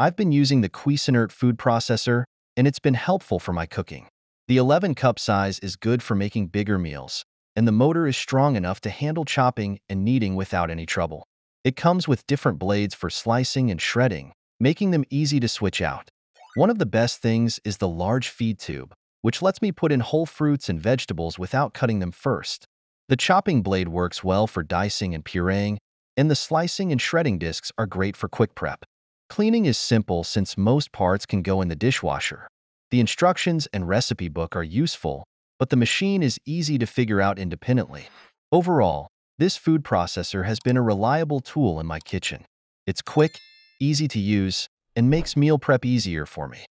I've been using the Cuisinart food processor, and it's been helpful for my cooking. The 11 cup size is good for making bigger meals, and the motor is strong enough to handle chopping and kneading without any trouble. It comes with different blades for slicing and shredding, making them easy to switch out. One of the best things is the large feed tube, which lets me put in whole fruits and vegetables without cutting them first. The chopping blade works well for dicing and pureeing, and the slicing and shredding discs are great for quick prep. Cleaning is simple since most parts can go in the dishwasher. The instructions and recipe book are useful, but the machine is easy to figure out independently. Overall, this food processor has been a reliable tool in my kitchen. It's quick, easy to use, and makes meal prep easier for me.